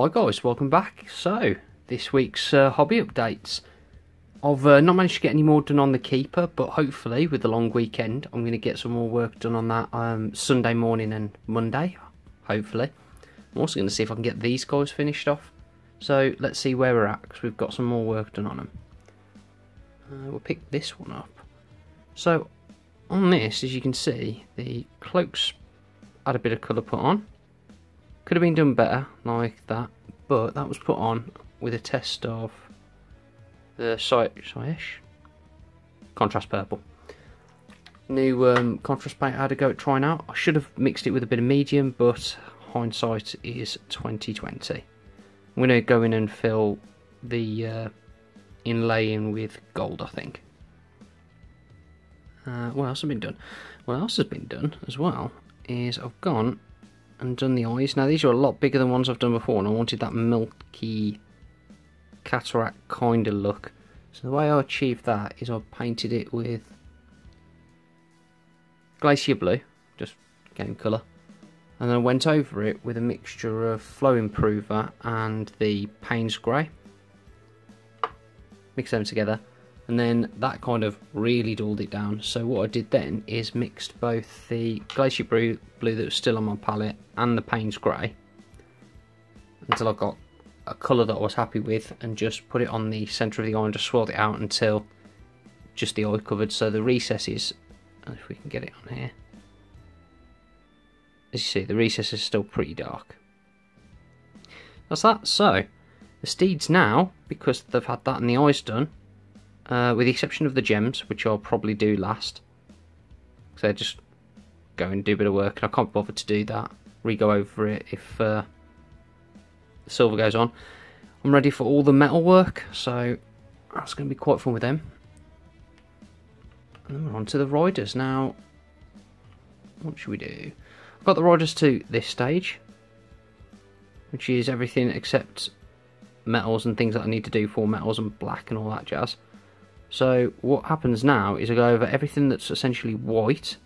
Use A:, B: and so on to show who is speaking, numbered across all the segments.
A: Hi guys, welcome back. So, this week's uh, hobby updates. I've uh, not managed to get any more done on the keeper, but hopefully with the long weekend, I'm going to get some more work done on that um, Sunday morning and Monday, hopefully. I'm also going to see if I can get these guys finished off. So let's see where we're at, because we've got some more work done on them. Uh, we'll pick this one up. So, on this, as you can see, the cloaks had a bit of colour put on. Could have been done better, like that, but that was put on with a test of the Shyish contrast purple. New um, contrast paint I had to go at trying out. I should have mixed it with a bit of medium, but hindsight is 2020. I'm going to go in and fill the uh, inlay in with gold, I think. Uh, what else has been done? What else has been done as well is I've gone and done the eyes. Now these are a lot bigger than ones I've done before and I wanted that milky cataract kind of look. So the way I achieved that is I painted it with glacier blue, just game colour. And then I went over it with a mixture of flow improver and the Payne's Grey. Mix them together and then that kind of really dulled it down. So what I did then is mixed both the Glacier Blue, blue that was still on my palette and the Payne's Grey until I got a colour that I was happy with and just put it on the centre of the eye and just swirled it out until just the eye covered. So the recesses, if we can get it on here, as you see the recess is still pretty dark. That's that. So the steeds now, because they've had that and the eyes done, uh, with the exception of the gems, which I'll probably do last. So I just go and do a bit of work, and I can't bother to do that. Re-go over it if uh, the silver goes on. I'm ready for all the metal work, so that's going to be quite fun with them. And then we're on to the riders. Now, what should we do? I've got the riders to this stage, which is everything except metals and things that I need to do for metals and black and all that jazz. So what happens now is I go over everything that's essentially white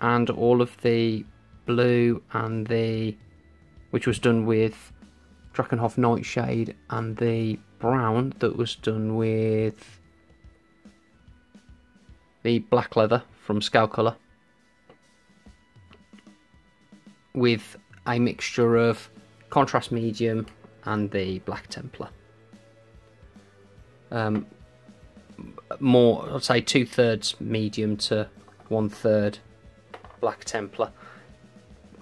A: and all of the blue and the which was done with Drakenhof Nightshade and the brown that was done with the black leather from Scale Colour with a mixture of contrast medium and the black Templar. Um, more, I'd say two thirds medium to one third black Templar.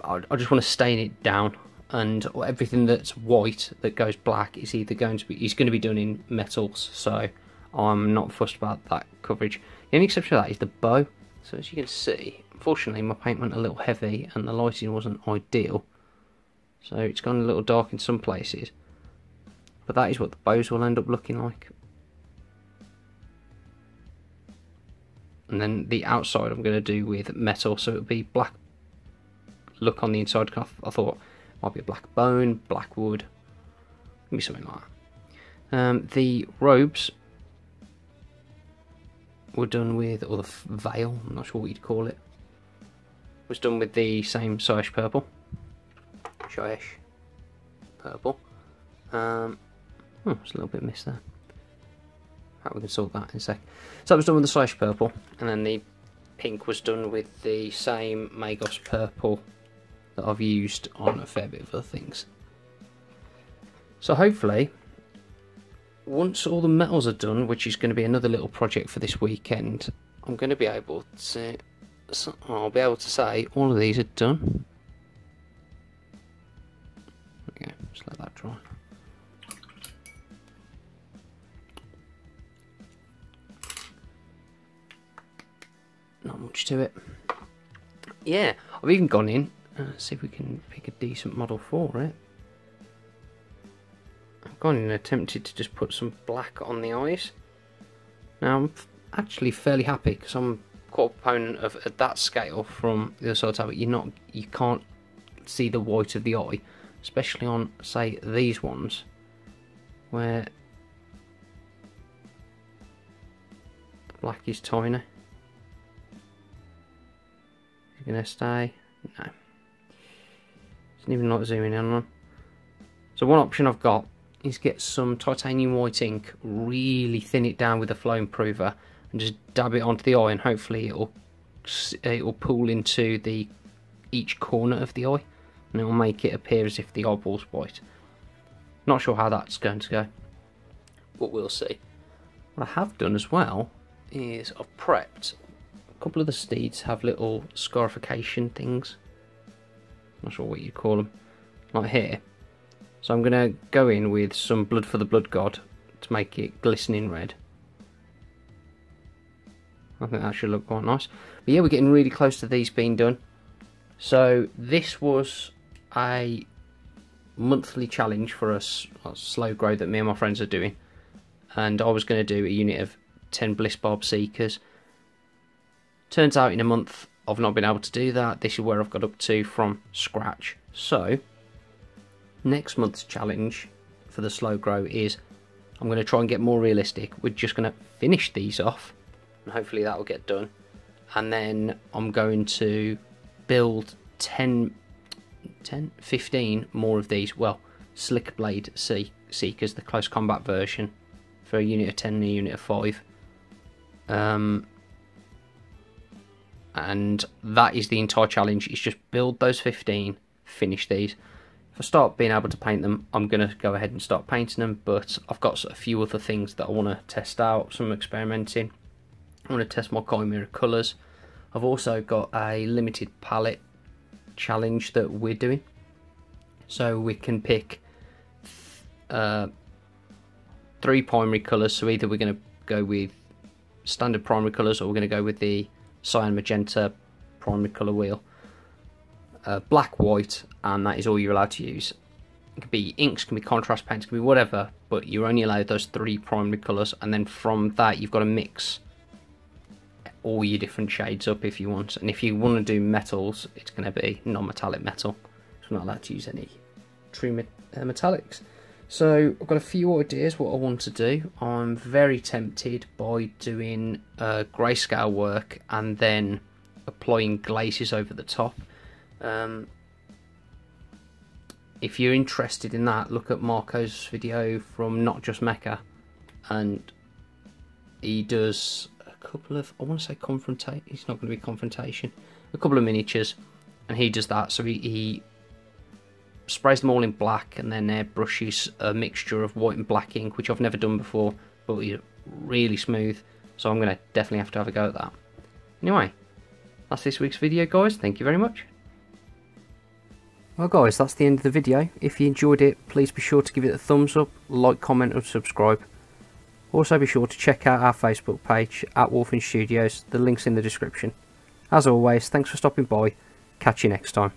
A: I, I just want to stain it down, and everything that's white that goes black is either going to be is going to be done in metals. So I'm not fussed about that coverage. The only exception to that is the bow. So as you can see, unfortunately my paint went a little heavy and the lighting wasn't ideal. So it's gone a little dark in some places. But that is what the bows will end up looking like. And then the outside I'm going to do with metal so it'll be black look on the inside I thought might be a black bone, black wood maybe something like that. Um, the robes were done with or the veil I'm not sure what you'd call it was done with the same Shyish purple. Shyish purple. Um, oh, there's a little bit missed there we can sort that in a sec. So that was done with the slash purple, and then the pink was done with the same Magos purple that I've used on a fair bit of other things. So hopefully, once all the metals are done, which is going to be another little project for this weekend, I'm going to be able to, I'll be able to say all of these are done. Okay, just let that dry. To it. Yeah, I've even gone in, uh, see if we can pick a decent model for it. I've gone in and attempted to just put some black on the eyes. Now I'm actually fairly happy because I'm quite a proponent of at that scale from the other of it, you're not you can't see the white of the eye, especially on say these ones where black is tiny. You gonna stay? No. Doesn't even like zooming in on. So one option I've got is get some titanium white ink, really thin it down with a flow improver and just dab it onto the eye and hopefully it'll it will pull into the each corner of the eye and it will make it appear as if the eyeball's white. Not sure how that's going to go, but we'll see. What I have done as well is I've prepped couple of the steeds have little scarification things. Not sure what you call them, like here. So I'm going to go in with some blood for the blood god to make it glistening red. I think that should look quite nice. But yeah, we're getting really close to these being done. So this was a monthly challenge for us, slow grow that me and my friends are doing. And I was going to do a unit of 10 Blissbarb Seekers. Turns out in a month I've not been able to do that. This is where I've got up to from scratch. So, next month's challenge for the slow grow is I'm going to try and get more realistic. We're just going to finish these off and hopefully that will get done. And then I'm going to build 10, 10 15 more of these. Well, Slickblade Seekers, the close combat version for a unit of 10 and a unit of 5. Um, and that is the entire challenge. is just build those 15, finish these. If I start being able to paint them, I'm going to go ahead and start painting them, but I've got a few other things that I want to test out, some experimenting. I want to test my Kimera Kolors. I've also got a limited palette challenge that we're doing. So we can pick uh, three primary colours. So either we're going to go with standard primary colours or we're going to go with the cyan magenta primary colour wheel. Uh, black, white, and that is all you're allowed to use. It can be inks, can be contrast paints, can be whatever, but you're only allowed those three primary colours, and then from that you've got to mix all your different shades up if you want. And if you want to do metals, it's going to be non-metallic metal. So not allowed to use any true met uh, metallics. So I've got a few ideas what I want to do. I'm very tempted by doing uh, grayscale work and then applying glazes over the top. Um, if you're interested in that, look at Marco's video from Not Just Mecha, and he does a couple of, I want to say confrontation, it's not going to be confrontation, a couple of miniatures, and he does that. So he, he sprays them all in black and then airbrushes a mixture of white and black ink, which I've never done before, but he's really smooth. So I'm going to definitely have to have a go at that. Anyway, that's this week's video, guys. Thank you very much. Well guys, that's the end of the video. If you enjoyed it, please be sure to give it a thumbs up, like, comment and subscribe. Also be sure to check out our Facebook page at Wulfen Studios, the link's in the description. As always, thanks for stopping by, catch you next time.